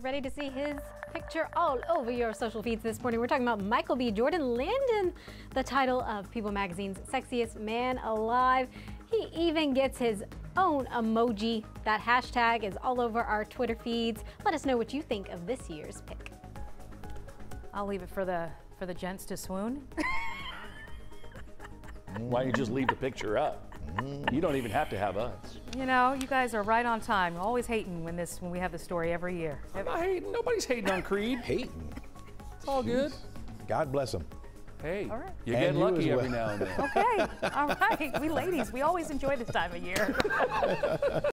Ready to see his picture all over your social feeds this morning. We're talking about Michael B. Jordan landing the title of People Magazine's Sexiest Man Alive. He even gets his own emoji. That hashtag is all over our Twitter feeds. Let us know what you think of this year's pick. I'll leave it for the for the gents to swoon. Why don't you just leave the picture up? You don't even have to have us. You know, you guys are right on time. Always hating when this when we have the story every year. I'm not hating. Nobody's hating on Creed. Hating. It's all good. God bless him. Hey, All right. you And get you lucky as every now and then. Okay, all right. We ladies, we always enjoy this time of year.